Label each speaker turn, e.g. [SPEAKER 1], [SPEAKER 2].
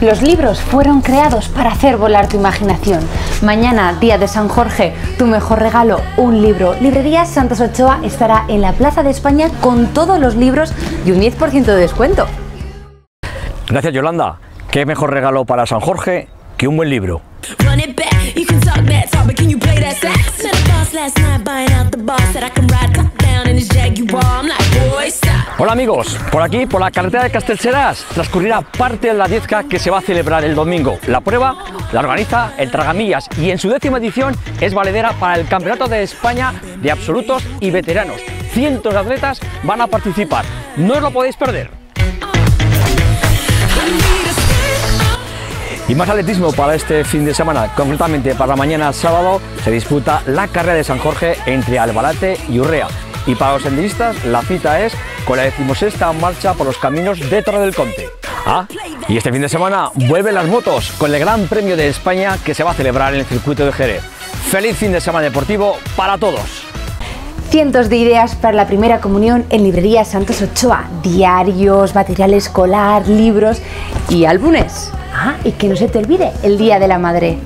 [SPEAKER 1] Los libros fueron creados para hacer volar tu imaginación. Mañana, día de San Jorge, tu mejor regalo, un libro. Librería Santos Ochoa estará en la Plaza de España con todos los libros y un 10% de descuento.
[SPEAKER 2] Gracias Yolanda. ¿Qué mejor regalo para San Jorge que un buen libro? Hola amigos, por aquí, por la carretera de Castelseras, transcurrirá parte de la 10K que se va a celebrar el domingo. La prueba la organiza el Tragamillas y en su décima edición es valedera para el Campeonato de España de absolutos y veteranos. Cientos de atletas van a participar. No os lo podéis perder. Y más atletismo para este fin de semana, concretamente para mañana sábado se disputa la carrera de San Jorge entre Albalate y Urrea. Y para los senderistas la cita es con la decimosexta marcha por los caminos de Torre del Conte. Ah, y este fin de semana vuelven las motos con el Gran Premio de España que se va a celebrar en el circuito de Jerez. Feliz fin de semana deportivo para todos.
[SPEAKER 1] Cientos de ideas para la primera comunión en Librería Santos Ochoa. Diarios, material escolar, libros y álbumes. Ah, y que no se te olvide el Día de la Madre.